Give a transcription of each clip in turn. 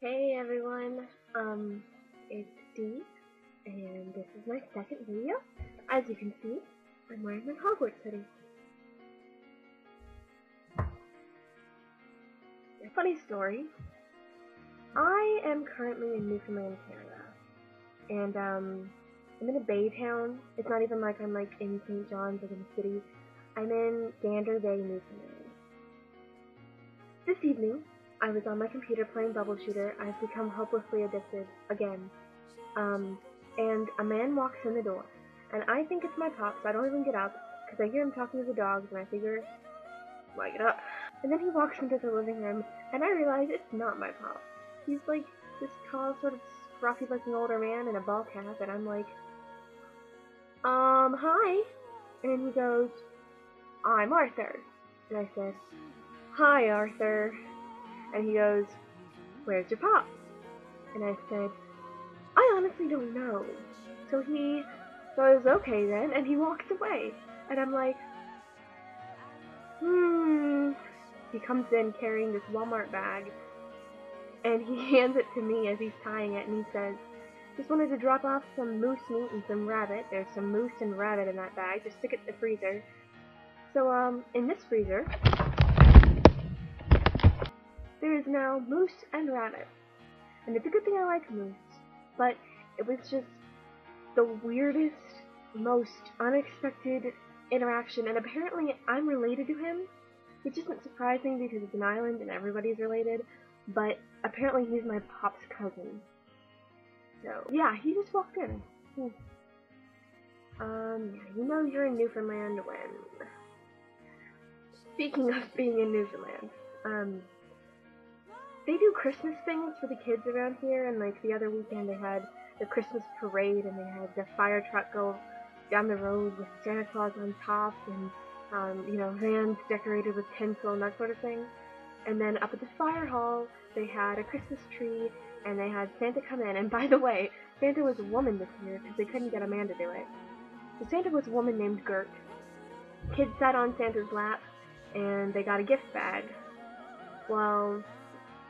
Hey everyone, um, it's Dee, and this is my second video. As you can see, I'm wearing my Hogwarts hoodie. A funny story, I am currently in Newfoundland, Canada, and um, I'm in a bay town. It's not even like I'm like in St. John's or in the city. I'm in Gander Bay, Newfoundland. This evening, I was on my computer playing Bubble Shooter. I've become hopelessly addicted again. Um, and a man walks in the door, and I think it's my pop, so I don't even get up because I hear him talking to the dogs, and I figure, why get up? And then he walks into the living room, and I realize it's not my pop. He's like this tall, sort of scruffy-looking older man in a ball cap, and I'm like, um, hi. And he goes, I'm Arthur. And I said, hi, Arthur. And he goes, where's your pops? And I said, I honestly don't know. So he goes, okay then, and he walks away. And I'm like, hmm. He comes in carrying this Walmart bag, and he hands it to me as he's tying it, and he says, just wanted to drop off some moose meat and some rabbit. There's some moose and rabbit in that bag. Just stick it in the freezer. So, um, in this freezer, there is now moose and rabbit. And it's a good thing I like moose, but it was just the weirdest, most unexpected interaction, and apparently I'm related to him, which isn't surprising because it's an island and everybody's related, but apparently he's my pop's cousin. So, yeah, he just walked in. Hmm. Um, you know you're in Newfoundland when... Speaking of being in Newfoundland, um, they do Christmas things for the kids around here, and like the other weekend they had the Christmas parade, and they had the fire truck go down the road with Santa Claus on top, and um, you know vans decorated with tinsel and that sort of thing. And then up at the fire hall, they had a Christmas tree, and they had Santa come in. And by the way, Santa was a woman this year because they couldn't get a man to do it. So Santa was a woman named Gert. Kids sat on Santa's lap, and they got a gift bag. Well,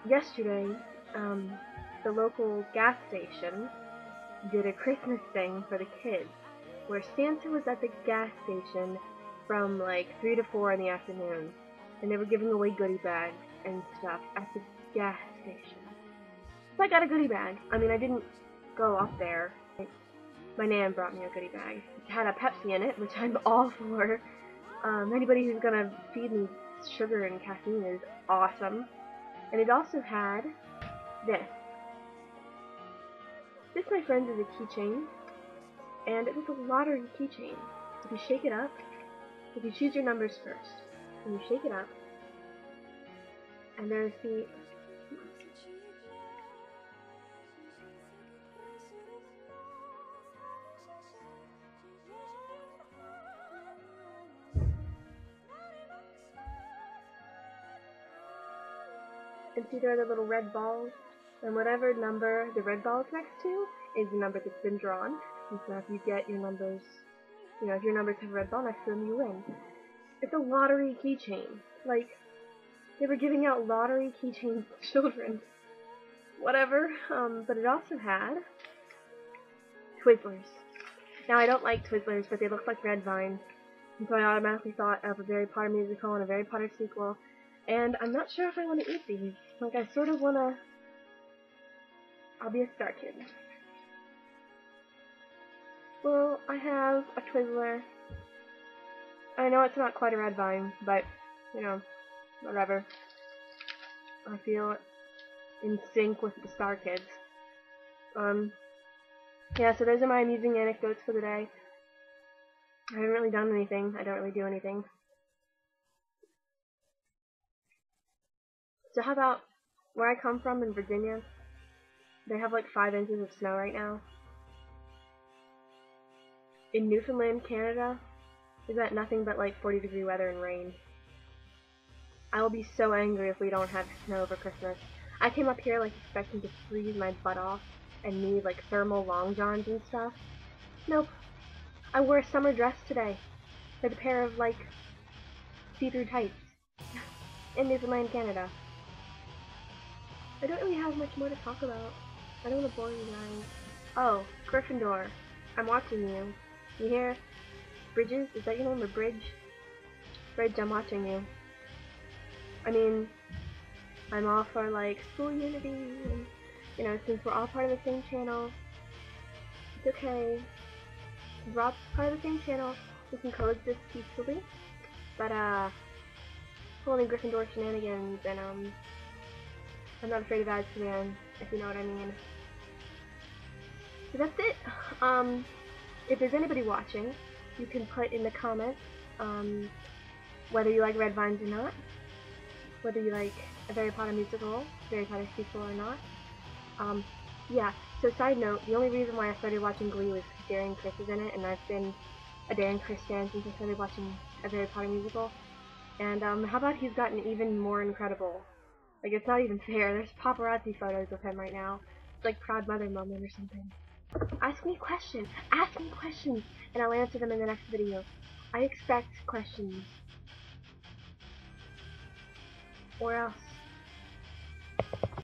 yesterday, um, the local gas station did a Christmas thing for the kids, where Santa was at the gas station from like 3 to 4 in the afternoon, and they were giving away goodie bags and stuff at the gas station. So I got a goodie bag. I mean, I didn't go up there. My nan brought me a goodie bag. It had a Pepsi in it, which I'm all for. Um, anybody who's gonna feed me sugar and caffeine is awesome. And it also had this. This, my friends, is a keychain, and it a lottery keychain. If you shake it up, if you choose your numbers first, and you shake it up, and there's the and see there are the little red balls, and whatever number the red ball is next to is the number that's been drawn. And so if you get your numbers, you know, if your numbers have a red ball next to them, you win. It's a lottery keychain. Like, they were giving out lottery keychains to children. Whatever. Um, but it also had Twizzlers. Now, I don't like Twizzlers, but they look like red vines. And so I automatically thought of a Very Potter Musical and a Very Potter Sequel. And I'm not sure if I want to eat these. Like, I sort of want to... I'll be a StarKid. Well, I have a Twizzler. I know it's not quite a red vine, but, you know, whatever. I feel in sync with the StarKids. Um, yeah, so those are my amusing anecdotes for the day. I haven't really done anything. I don't really do anything. So how about where I come from in Virginia? They have like five inches of snow right now. In Newfoundland, Canada, is that nothing but like 40 degree weather and rain. I will be so angry if we don't have snow for Christmas. I came up here like expecting to freeze my butt off and need like thermal long johns and stuff. Nope. I wore a summer dress today with a pair of like see-through tights in Newfoundland, Canada. I don't really have much more to talk about. I don't want to bore you guys. Oh, Gryffindor. I'm watching you. You hear? Bridges? Is that your name, or Bridge? Bridge, I'm watching you. I mean, I'm all for, like, school unity, and, you know, since we're all part of the same channel, it's okay. We're all part of the same channel, we can coexist peacefully. But, uh, pulling Gryffindor shenanigans, and, um, I'm not afraid of Azkaban, if you know what I mean. So that's it. Um, if there's anybody watching, you can put in the comments um, whether you like Red Vines or not, whether you like a Very Potter Musical, Very Potter Sequel or not. Um, yeah, so side note, the only reason why I started watching Glee was Darren Criss is in it, and I've been a Darren Criss fan since I started watching a Very Potter Musical. And um, how about he's gotten even more incredible? Like, it's not even fair. There's paparazzi photos of him right now. It's like proud mother moment or something. Ask me questions. Ask me questions, and I'll answer them in the next video. I expect questions. Or else